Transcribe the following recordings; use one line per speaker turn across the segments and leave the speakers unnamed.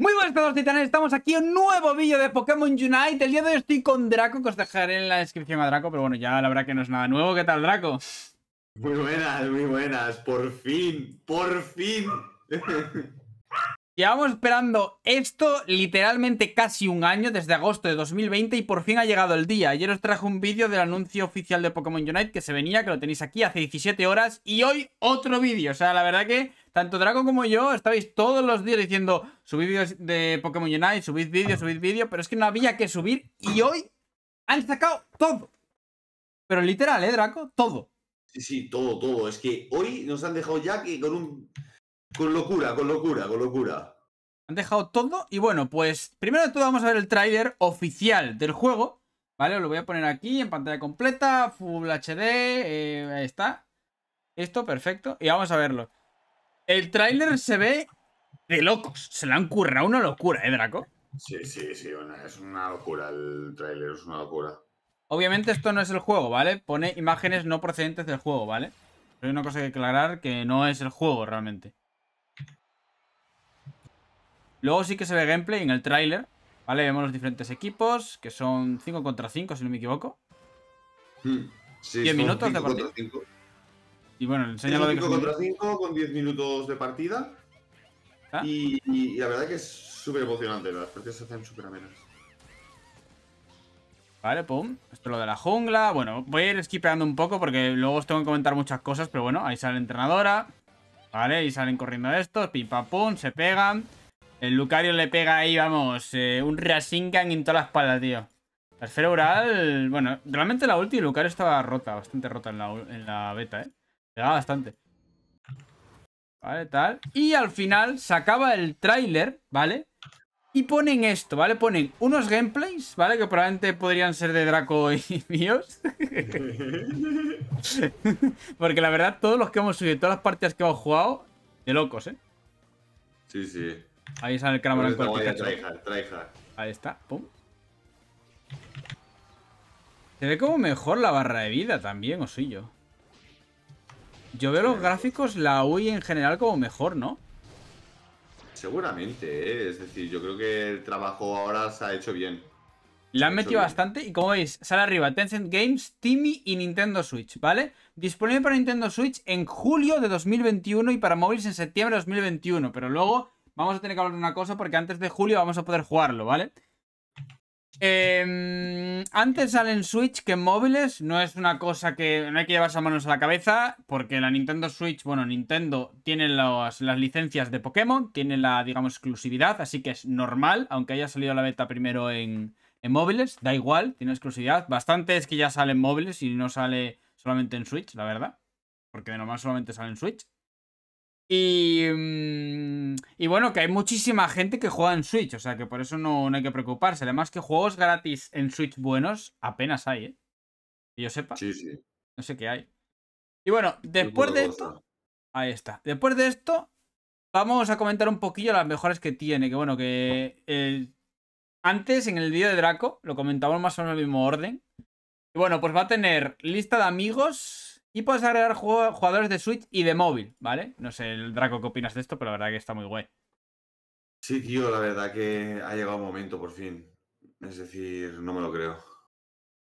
Muy buenas todos titanes, estamos aquí en un nuevo vídeo de Pokémon Unite. El día de hoy estoy con Draco, que os dejaré en la descripción a Draco Pero bueno, ya la verdad que no es nada nuevo, ¿qué tal Draco?
Muy buenas, muy buenas, por fin, por fin
Llevamos esperando esto literalmente casi un año, desde agosto de 2020 y por fin ha llegado el día. Ayer os traje un vídeo del anuncio oficial de Pokémon Unite que se venía, que lo tenéis aquí hace 17 horas y hoy otro vídeo. O sea, la verdad que tanto Draco como yo estabais todos los días diciendo subid vídeos de Pokémon Unite, subid vídeo, subid vídeo, pero es que no había que subir y hoy han sacado todo. Pero literal, ¿eh, Draco? Todo.
Sí, sí, todo, todo. Es que hoy nos han dejado ya que con un con locura, con locura, con locura.
Han dejado todo y bueno, pues primero de todo vamos a ver el tráiler oficial del juego. ¿Vale? Lo voy a poner aquí en pantalla completa, Full HD, eh, ahí está. Esto, perfecto. Y vamos a verlo. El tráiler se ve de locos. Se le han currado una locura, ¿eh, Draco?
Sí, sí, sí, es una locura el tráiler, es una locura.
Obviamente esto no es el juego, ¿vale? Pone imágenes no procedentes del juego, ¿vale? Pero hay una cosa que aclarar que no es el juego realmente. Luego sí que se ve gameplay en el tráiler. ¿Vale? Vemos los diferentes equipos, que son 5 contra 5, si no me equivoco.
Hmm, sí,
10 minutos de partida. Y bueno, enséñalo de
5 contra 5 con 10 minutos de partida. ¿Ah? Y, y, la verdad que es súper emocionante. Las partidas se hacen súper amenas.
Vale, pum. Esto es lo de la jungla. Bueno, voy a ir skipeando un poco porque luego os tengo que comentar muchas cosas. Pero bueno, ahí sale la entrenadora. Vale, y salen corriendo estos. Pim pam pum, se pegan. El Lucario le pega ahí, vamos, eh, un Rasengan en toda la espalda, tío. La esfera oral, bueno, realmente la ulti Lucario estaba rota, bastante rota en la, en la beta, ¿eh? Pegaba bastante. Vale, tal. Y al final se acaba el tráiler, ¿vale? Y ponen esto, ¿vale? Ponen unos gameplays, ¿vale? Que probablemente podrían ser de Draco y míos. Porque la verdad, todos los que hemos subido, todas las partidas que hemos jugado, de locos, ¿eh?
Sí, sí.
Ahí sale el Cramoran con el
Ahí
está, pum. Se ve como mejor la barra de vida también, o soy yo. Yo veo los gráficos, la UI en general como mejor, ¿no?
Seguramente, ¿eh? es decir, yo creo que el trabajo ahora se ha hecho bien.
La han metido bastante y como veis, sale arriba Tencent Games, Timmy y Nintendo Switch, ¿vale? Disponible para Nintendo Switch en julio de 2021 y para móviles en septiembre de 2021, pero luego vamos a tener que hablar de una cosa porque antes de julio vamos a poder jugarlo, ¿vale? Eh, antes salen Switch que en móviles, no es una cosa que no hay que llevarse a manos a la cabeza, porque la Nintendo Switch, bueno, Nintendo tiene las licencias de Pokémon, tiene la, digamos, exclusividad, así que es normal, aunque haya salido la beta primero en, en móviles, da igual, tiene exclusividad. Bastante es que ya sale en móviles y no sale solamente en Switch, la verdad, porque de normal solamente sale en Switch. Y, mm, y bueno, que hay muchísima gente que juega en Switch, o sea que por eso no, hay que preocuparse. Además que juegos gratis en Switch buenos apenas hay, ¿eh? Que yo sepa.
Sí, sí.
No sé qué hay. Y bueno, después de esto... Ahí está. Después de esto, vamos a comentar un poquillo las mejores que tiene. Que bueno, que eh, antes en el vídeo de Draco lo comentamos más o menos en el mismo orden. Y bueno, pues va a tener lista de amigos y puedes agregar jugadores de Switch y de móvil, ¿vale? No sé, el Draco, ¿qué opinas de esto? Pero la verdad que está muy guay.
Sí, tío, la verdad que ha llegado un momento por fin. Es decir, no me lo creo.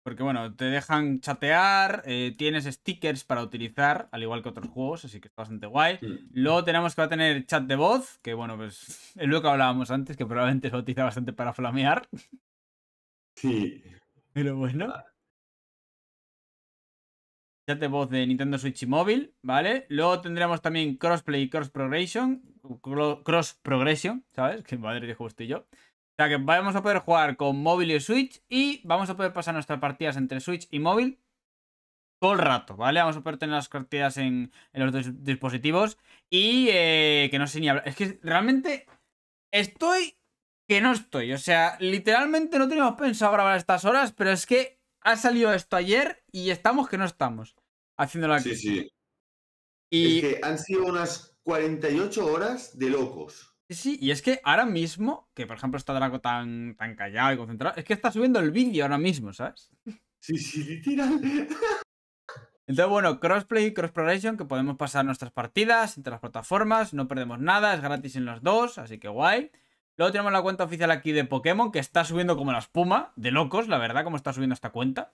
Porque bueno, te dejan chatear, eh, tienes stickers para utilizar, al igual que otros juegos, así que está bastante guay. Mm. Luego tenemos que va a tener chat de voz, que bueno, pues es lo que hablábamos antes, que probablemente se utiliza bastante para flamear.
Sí.
Pero bueno. Chat de voz de Nintendo Switch y móvil, ¿vale? Luego tendremos también crossplay y cross progression, cross progression, ¿sabes? Que madre de justo y yo. O sea que vamos a poder jugar con móvil y Switch y vamos a poder pasar nuestras partidas entre Switch y móvil todo el rato, ¿vale? Vamos a poder tener las partidas en, los dos dispositivos y eh, que no sé ni hablar. Es que realmente estoy que no estoy. O sea, literalmente no teníamos pensado grabar estas horas, pero es que ha salido esto ayer y estamos que no estamos haciéndolo aquí.
Sí, sí. Y... Es que han sido unas 48 horas de locos.
Sí, sí, y es que ahora mismo, que por ejemplo está Draco tan, tan callado y concentrado, es que está subiendo el vídeo ahora mismo, ¿sabes?
Sí, sí, literal.
Entonces, bueno, crossplay y cross progression, que podemos pasar nuestras partidas entre las plataformas, no perdemos nada, es gratis en los dos, así que guay. Luego tenemos la cuenta oficial aquí de Pokémon, que está subiendo como la espuma, de locos, la verdad, como está subiendo esta cuenta.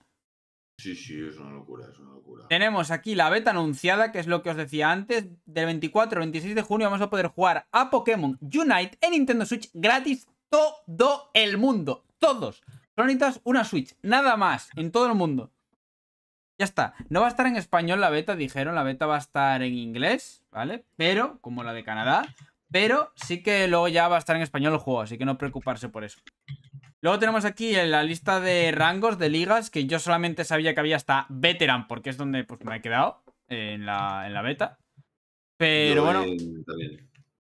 Sí, sí, es una locura, es una locura.
Tenemos aquí la beta anunciada, que es lo que os decía antes. Del 24 al 26 de junio vamos a poder jugar a Pokémon Unite en Nintendo Switch gratis todo el mundo. Todos. Solo necesitas una Switch, nada más, en todo el mundo. Ya está. No va a estar en español la beta, dijeron. La beta va a estar en inglés, ¿vale? Pero, como la de Canadá. Pero sí que luego ya va a estar en español el juego, así que no preocuparse por eso. Luego tenemos aquí la lista de rangos de ligas, que yo solamente sabía que había hasta Veteran, porque es donde pues, me he quedado en la, en la beta. Pero bueno,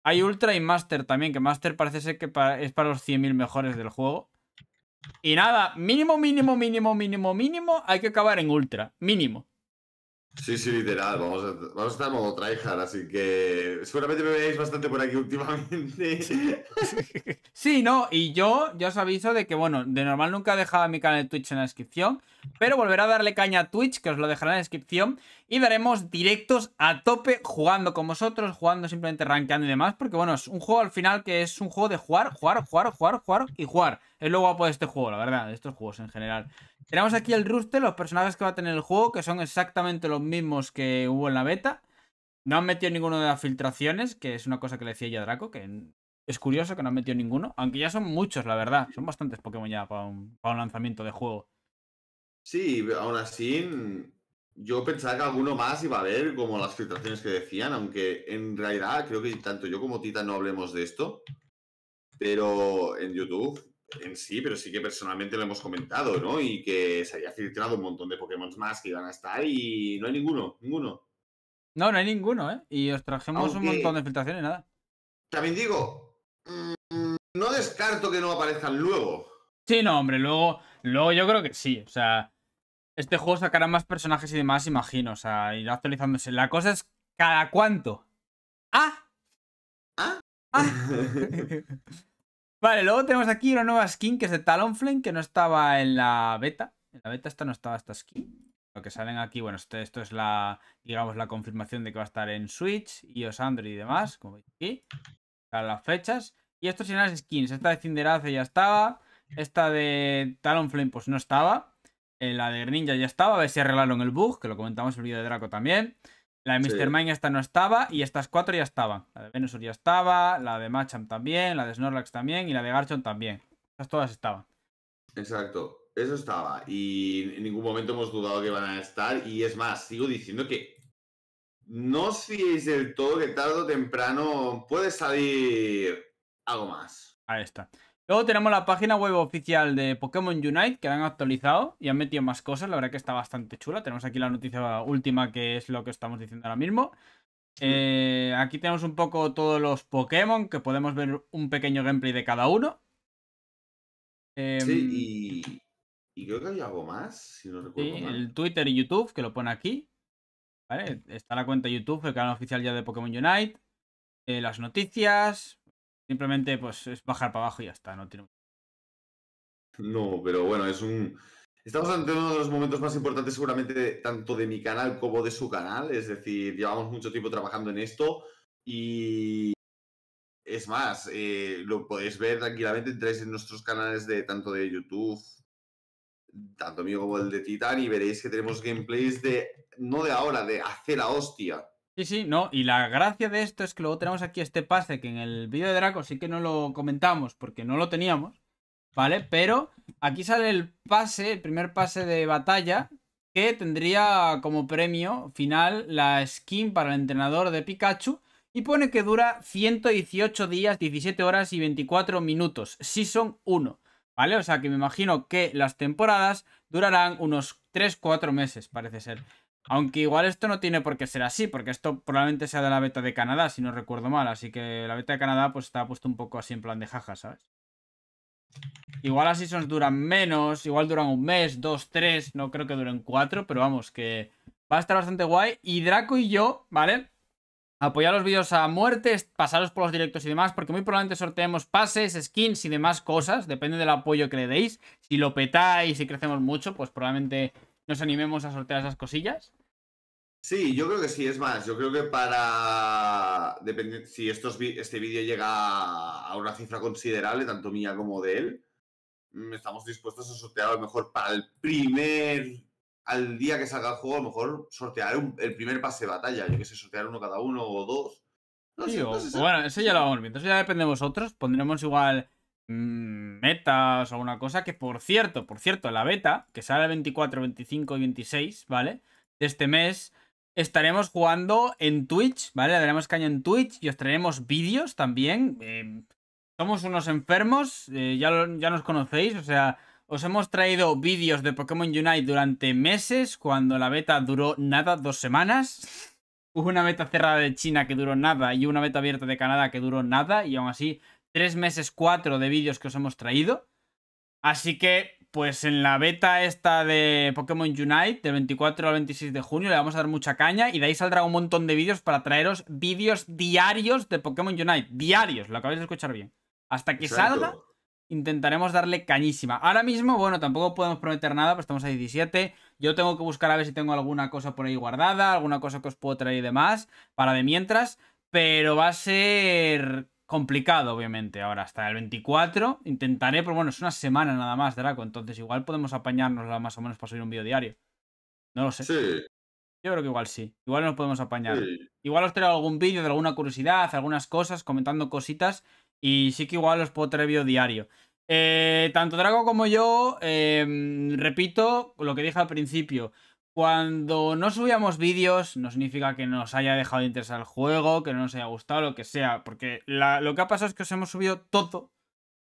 hay Ultra y Master también, que Master parece ser que es para los 100.000 mejores del juego. Y nada, mínimo, mínimo, mínimo, mínimo, mínimo, hay que acabar en Ultra. Mínimo.
Sí, sí, literal. Vamos a, vamos a estar en modo tryhard, así que seguramente me veáis bastante por aquí últimamente.
sí, no, y yo ya os aviso de que, bueno, de normal nunca he dejado mi canal de Twitch en la descripción, pero volveré a darle caña a Twitch, que os lo dejaré en la descripción, y daremos directos a tope jugando con vosotros, jugando simplemente rankeando y demás, porque, bueno, es un juego al final que es un juego de jugar, jugar, jugar, jugar, jugar y jugar. Es lo guapo de este juego, la verdad, de estos juegos en general. Tenemos aquí el roster, los personajes que va a tener el juego, que son exactamente los mismos que hubo en la beta. No han metido ninguno de las filtraciones, que es una cosa que le decía ya a Draco, que es curioso que no han metido ninguno, aunque ya son muchos, la verdad. Son bastantes Pokémon ya para un, lanzamiento de juego.
Sí, aún así, yo pensaba que alguno más iba a haber, como las filtraciones que decían, aunque en realidad creo que tanto yo como Tita no hablemos de esto. Pero en YouTube en sí, pero sí que personalmente lo hemos comentado, ¿no? Y que se haya filtrado un montón de Pokémon más que iban a estar y no hay ninguno, ninguno.
No, no hay ninguno, ¿eh? Y os trajimos un montón de filtraciones y nada.
También digo, mm, no descarto que no aparezcan luego.
Sí, no, hombre, luego, luego yo creo que sí, o sea, este juego sacará más personajes y demás, imagino, o sea, irá actualizándose. La cosa es, ¿cada cuánto? ¡Ah!
¿Ah?
¡Ah! Vale, luego tenemos aquí una nueva skin que es de Talonflame, que no estaba en la beta. En la beta esta no estaba esta skin. Lo que salen aquí, bueno, esto, esto es la, digamos, la confirmación de que va a estar en Switch, iOS, Android y demás, como veis aquí. Para las fechas. Y estos son las skins. Esta de Cinderace ya estaba. Esta de Talonflame pues no estaba. Eh, la de Ninja ya estaba. A ver si arreglaron el bug, que lo comentamos en el vídeo de Draco también. La de Mr. Mime esta no estaba y estas cuatro ya estaban. La de Venusaur ya estaba, la de Machamp también, la de Snorlax también y la de Garchomp también. Estas todas estaban.
Exacto, eso estaba. Y en ningún momento hemos dudado que van a estar. Y es más, sigo diciendo que no os fiéis del todo que tarde o temprano puede salir algo más.
Ahí está. Luego tenemos la página web oficial de Pokémon Unite que han actualizado y han metido más cosas. La verdad que está bastante chula. Tenemos aquí la noticia última que es lo que estamos diciendo ahora mismo. Eh, aquí tenemos un poco todos los Pokémon que podemos ver un pequeño gameplay de cada uno.
Em, sí, y, creo que hay algo más, si no recuerdo sí,
el Twitter y YouTube que lo pone aquí. ¿Vale? Está la cuenta de YouTube, el canal oficial ya de Pokémon Unite. Eh, las noticias, Simplemente pues es bajar para abajo y ya está, no tiene...
No, pero bueno, es un... Estamos ante uno de los momentos más importantes seguramente tanto de mi canal como de su canal, es decir, llevamos mucho tiempo trabajando en esto y es más, eh, lo podéis ver tranquilamente, entráis en nuestros canales de tanto de YouTube, tanto mío como el de Titan y veréis que tenemos gameplays de, no de ahora, de hacer la hostia.
Sí, sí, no. Y la gracia de esto es que luego tenemos aquí este pase que en el vídeo de Draco sí que no lo comentamos porque no lo teníamos. ¿Vale? Pero aquí sale el pase, el primer pase de batalla que tendría como premio final la skin para el entrenador de Pikachu y pone que dura 118 días, 17 horas y 24 minutos. Season 1. ¿Vale? O sea que me imagino que las temporadas durarán unos 3-4 meses, parece ser. Aunque igual esto no tiene por qué ser así, porque esto probablemente sea de la beta de Canadá, si no recuerdo mal. Así que la beta de Canadá pues está puesto un poco así en plan de jaja, ¿sabes? Igual las seasons duran menos, igual duran un mes, dos, tres, no creo que duren cuatro, pero vamos, que va a estar bastante guay. Y Draco y yo, ¿vale? Apoyar los vídeos a muerte, pasaros por los directos y demás, porque muy probablemente sorteemos pases, skins y demás cosas, depende del apoyo que le deis. Si lo petáis y crecemos mucho, pues probablemente nos animemos a sortear esas cosillas.
Sí, yo creo que sí, es más, yo creo que para... Depende, si estos este vídeo llega a una cifra considerable, tanto mía como de él, mm, estamos dispuestos a sortear a lo mejor para el primer... Al día que salga el juego, a lo mejor sortear el primer pase de batalla. Yo que sé, sortear uno cada uno o dos.
bueno, eso ya lo vamos viendo. Eso ya depende de vosotros. Pondremos igual metas o alguna cosa. Que por cierto, por cierto, la beta, que sale el 24, 25 y 26, ¿vale? De este mes estaremos jugando en Twitch, ¿vale? Le daremos caña en Twitch y os traeremos vídeos también. Eh, somos unos enfermos, eh, ya, ya nos conocéis, o sea, os hemos traído vídeos de Pokémon Unite durante meses, cuando la beta duró nada, dos semanas. Hubo una beta cerrada de China que duró nada y una beta abierta de Canadá que duró nada, y aún así, tres meses, cuatro de vídeos que os hemos traído. Así que pues en la beta esta de Pokémon Unite, del 24 al 26 de junio, le vamos a dar mucha caña y de ahí saldrá un montón de vídeos para traeros vídeos diarios de Pokémon Unite. Diarios, lo acabáis de escuchar bien. Hasta que salga, intentaremos darle cañísima. Ahora mismo, bueno, tampoco podemos prometer nada, pues estamos a 17. Yo tengo que buscar a ver si tengo alguna cosa por ahí guardada, alguna cosa que os puedo traer y demás, para de mientras. Pero va a ser complicado, obviamente. Ahora, hasta el 24 intentaré, pero bueno, es una semana nada más, Draco. Entonces, igual podemos apañarnos más o menos para subir un vídeo diario. No lo sé.
Sí.
Yo creo que igual sí. Igual nos podemos apañar. Igual os traigo algún vídeo de alguna curiosidad, algunas cosas, comentando cositas. Y sí que igual os puedo traer vídeo diario. Eh, tanto Drago como yo, em, repito lo que dije al principio. Cuando no subíamos vídeos, no significa que nos haya dejado de interesar el juego, que no nos haya gustado, lo que sea. Porque lo que ha pasado es que os hemos subido todo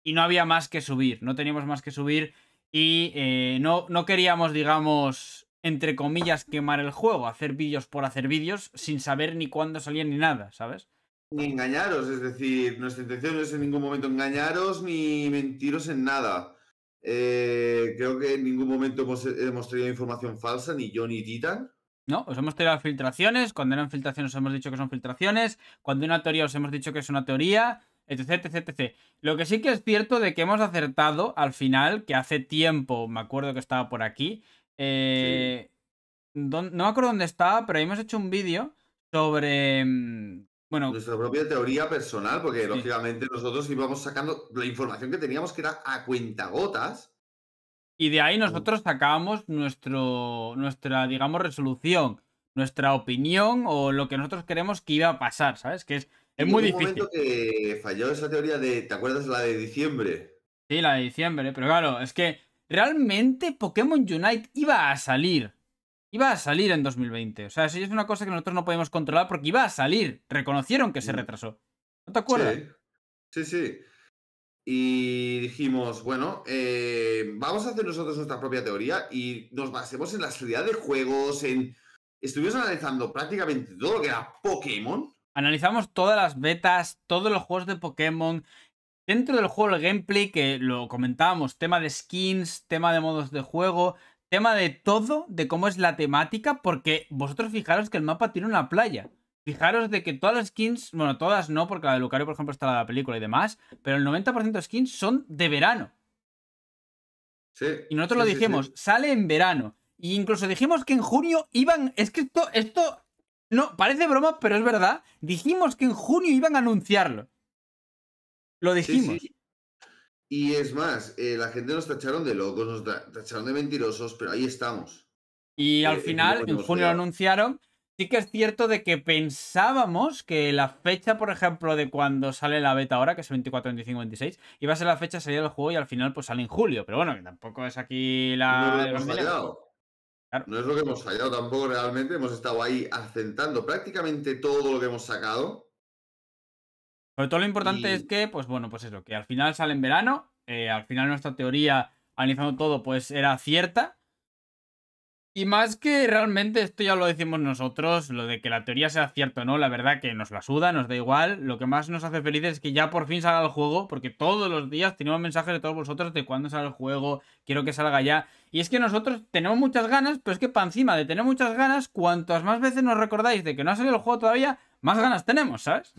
y no había más que subir. No teníamos más que subir y eh, no, no queríamos, digamos, entre comillas, quemar el juego, hacer vídeos por hacer vídeos sin saber ni cuándo salían ni nada, ¿sabes?
Ni engañaros, es decir, nuestra intención no es en ningún momento engañaros ni mentiros en nada. Eh, creo que en ningún momento hemos, hemos traído información falsa, ni yo ni Titan.
No, os hemos traído filtraciones. Cuando eran filtraciones os hemos dicho que son filtraciones. Cuando una teoría os hemos dicho que es una teoría. Etc, etc, etc. Lo que sí que es cierto de que hemos acertado al final, que hace tiempo, me acuerdo que estaba por aquí. Eh, no me acuerdo dónde estaba, pero hemos hecho un vídeo sobre mm, bueno,
Nuestra propia teoría personal, porque lógicamente nosotros íbamos sacando la información que teníamos que era a cuentagotas.
Y de ahí nosotros sacábamos nuestro, nuestra, digamos, resolución, nuestra opinión o lo que nosotros queremos que iba a pasar, ¿sabes? Que es, es muy difícil. momento
que falló esa teoría de, ¿te acuerdas la de diciembre?
Sí, la de diciembre, pero claro, es que realmente Pokémon Unite iba a salir iba a salir en 2020. O sea, eso es una cosa que nosotros no podemos controlar porque iba a salir. Reconocieron que se retrasó. ¿No te acuerdas?
Sí, sí. Y dijimos, bueno, eh, vamos a hacer nosotros nuestra propia teoría y nos basemos en la salida de juegos, en... Estuvimos analizando prácticamente todo lo que era Pokémon.
Analizamos todas las betas, todos los juegos de Pokémon. Dentro del juego el gameplay, que lo comentábamos, tema de skins, tema de modos de juego, tema de todo, de cómo es la temática, porque vosotros fijaros que el mapa tiene una playa. Fijaros de que todas las skins, bueno, todas no, porque la de Lucario, por ejemplo, está la de la película y demás, pero el 90% de skins son de verano.
Sí.
Y nosotros lo dijimos, sale en verano. Y incluso dijimos que en junio iban. Es que esto, esto. No, parece broma, pero es verdad. Dijimos que en junio iban a anunciarlo. Lo dijimos.
Y es más, eh, la gente nos tacharon de locos, nos tacharon de mentirosos, pero ahí estamos.
Y al eh, final, en junio lo anunciaron. Sí que es cierto de que pensábamos que la fecha, por ejemplo, de cuando sale la beta ahora, que es el 24, 25, 26, iba a ser la fecha de salida del juego y al final pues sale en julio. Pero bueno, que tampoco es aquí la...
No, hemos fallado. no es lo que hemos fallado tampoco realmente. Hemos estado ahí asentando prácticamente todo lo que hemos sacado.
Sobre todo lo importante es que, pues bueno, pues eso, que al final sale en verano, eh, al final nuestra teoría, analizando todo, pues era cierta. Y más que realmente esto ya lo decimos nosotros, lo de que la teoría sea cierta o no, la verdad que nos la suda, nos da igual. Lo que más nos hace felices es que ya por fin salga el juego, porque todos los días tenemos mensajes de todos vosotros de cuándo sale el juego, quiero que salga ya. Y es que nosotros tenemos muchas ganas, pero es que para encima de tener muchas ganas, cuantas más veces nos recordáis de que no ha salido el juego todavía, más ganas tenemos, ¿sabes?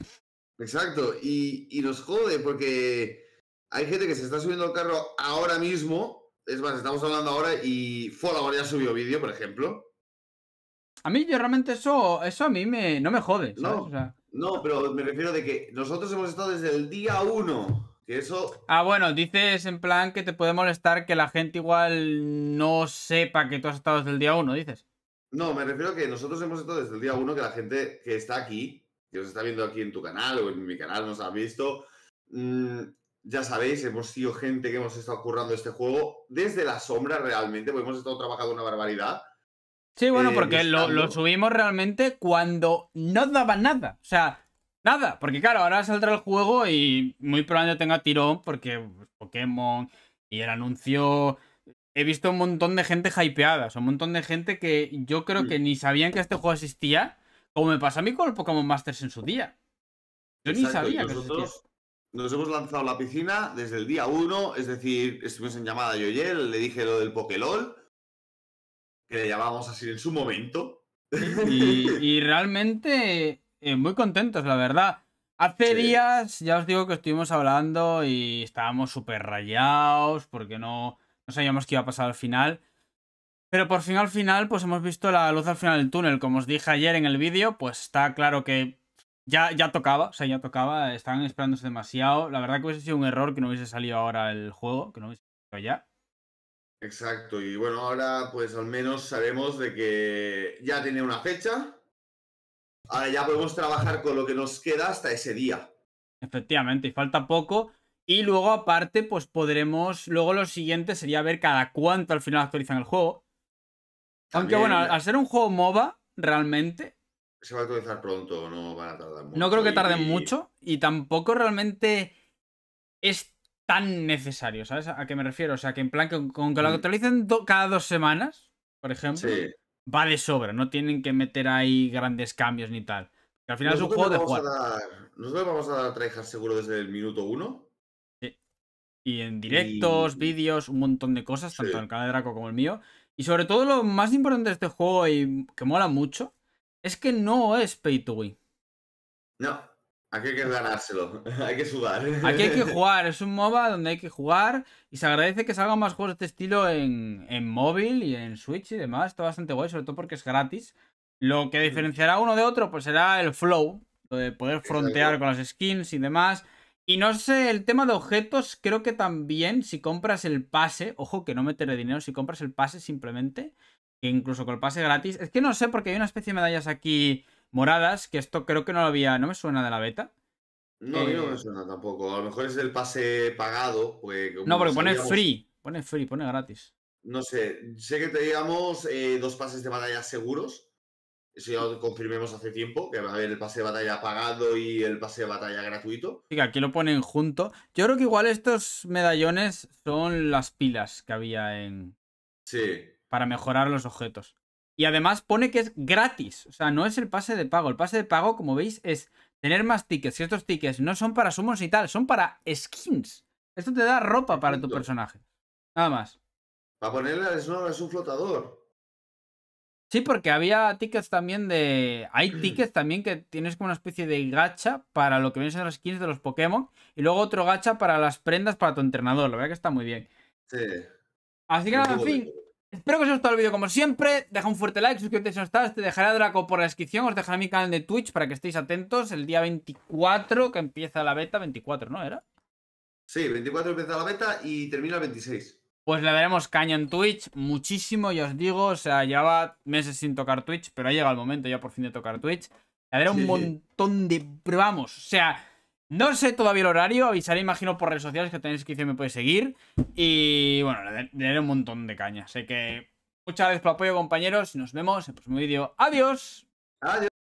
Exacto, y, nos jode porque hay gente que se está subiendo al carro ahora mismo. Es más, estamos hablando ahora y Fallout ya subió vídeo, por ejemplo.
A mí yo realmente eso, eso a mí me, no me jode. ¿sabes?
No.
O sea,
No, pero me refiero de que nosotros hemos estado desde el día uno. Que eso.
Ah, bueno, dices en plan que te puede molestar que la gente igual no sepa que tú has estado desde el día uno, dices.
No, me refiero a que nosotros hemos estado desde el día uno, que la gente que está aquí, que os está viendo aquí en tu canal o en mi canal, nos ha visto. mm, ya sabéis, hemos sido gente que hemos estado currando este juego desde la sombra realmente, porque hemos estado trabajando una barbaridad.
Sí, bueno,
Eh,
porque lo, lo subimos realmente cuando no daba nada. O sea, nada. Porque claro, ahora saldrá el juego y muy probablemente tenga tirón porque pues, Pokémon y el anuncio... He visto un montón de gente hypeada. O sea, un montón de gente que yo creo
Mm.
que ni sabían que este juego existía. Como me pasó a mí con el Pokémon Masters en su día. Yo ni
Exacto,
sabía que existía.
nos hemos lanzado a la piscina desde el día uno, es decir, estuvimos en llamada yo y él, le dije lo del Pokélol, que le llamábamos así en su momento.
Y, y realmente eh, muy contentos, la verdad. Hace
Sí.
días, ya os digo que estuvimos hablando y estábamos súper rayados porque no, no sabíamos qué iba a pasar al final. Pero por fin al final, pues hemos visto la luz al final del túnel. Como os dije ayer en el vídeo, pues está claro que ya, ya tocaba, o sea, ya tocaba. Estaban esperándose demasiado. La verdad que hubiese sido un error que no hubiese salido ahora el juego, que no hubiese salido ya.
Exacto, y bueno, ahora pues al menos sabemos de que ya tiene una fecha. Ahora ya podemos trabajar con lo que nos queda hasta ese día.
Efectivamente, y falta poco. Y luego, aparte, pues podremos. Luego lo siguiente sería ver cada cuánto al final actualizan el juego. Aunque bueno, al ser un juego MOBA, realmente,
Se va a actualizar pronto, no van a tardar mucho.
no creo que tarden
y-
mucho. Y tampoco realmente es tan necesario, ¿sabes? ¿A qué me refiero? O sea, que en plan, que con que lo
Mm.
actualicen do- cada dos semanas, por ejemplo,
Sí.
va de sobra. No tienen que meter ahí grandes cambios ni tal. Que al final es un juego de jugar.
dar- nosotros vamos a dar tryhard seguro desde el minuto uno.
Y en directos,
Y-
vídeos, un montón de cosas,
Sí.
tanto en el canal de Draco como el mío. Y sobre todo lo más importante de este juego y que mola mucho es que no es pay to win.
No, aquí hay que ganárselo. hay que sudar.
Aquí hay que jugar, es un MOBA donde hay que jugar y se agradece que salgan más juegos de este estilo en, en móvil y en Switch y demás. Está bastante guay, sobre todo porque es gratis. Lo que diferenciará uno de otro pues será el flow, lo de poder frontear con las skins y demás. Y no sé, el tema de objetos, creo que también si compras el pase, ojo que no meteré dinero, si compras el pase simplemente, que incluso con el pase gratis, es que no sé porque hay una especie de medallas aquí moradas, que esto creo que no lo había, no me suena de la beta.
No, a mí no
Eh,
me suena tampoco. A lo mejor es el pase pagado. Pues,
No, porque pone free, pone free, pone gratis.
No sé, sé que teníamos eh, dos pases de batalla seguros. Eso ya lo confirmemos hace tiempo, que va a haber el pase de batalla pagado y el pase de batalla gratuito.
Sí, que aquí lo ponen junto. Yo creo que igual estos medallones son las pilas que había en
Sí,
para mejorar los objetos. Y además pone que es gratis. O sea, no es el pase de pago. El pase de pago, como veis, es tener más tickets. Y estos tickets no son para sumos y tal, son para skins. Esto te da ropa para tu personaje. Nada más.
para ponerle al Snow es un flotador.
Sí, porque había tickets también de. Hay tickets también que tienes como una especie de gacha para lo que vienen siendo las skins de los Pokémon. Y luego otro gacha para las prendas para tu entrenador. La verdad que está muy bien.
Sí.
Así que nada, en fin. Espero que os haya gustado el vídeo como siempre. Deja un fuerte like, suscríbete si no estás. Te dejaré a Draco por la descripción. Os dejaré mi canal de Twitch para que estéis atentos. El día 24 que empieza la beta. 24, ¿no? ¿Era?
Sí, 24 empieza la beta y termina el 26.
Pues le daremos caña en Twitch. Muchísimo, ya os digo. O sea, llevaba meses sin tocar Twitch. Pero ha llegado el momento ya por fin de tocar Twitch. Le daré un montón de. Pero vamos, o sea. No sé todavía el horario, avisaré, imagino, por redes sociales que tenéis descripción me podéis seguir. Y bueno, le daré un montón de caña. Sé que muchas gracias por el apoyo, compañeros. y Nos vemos en el próximo vídeo. ¡Adiós!
Adiós.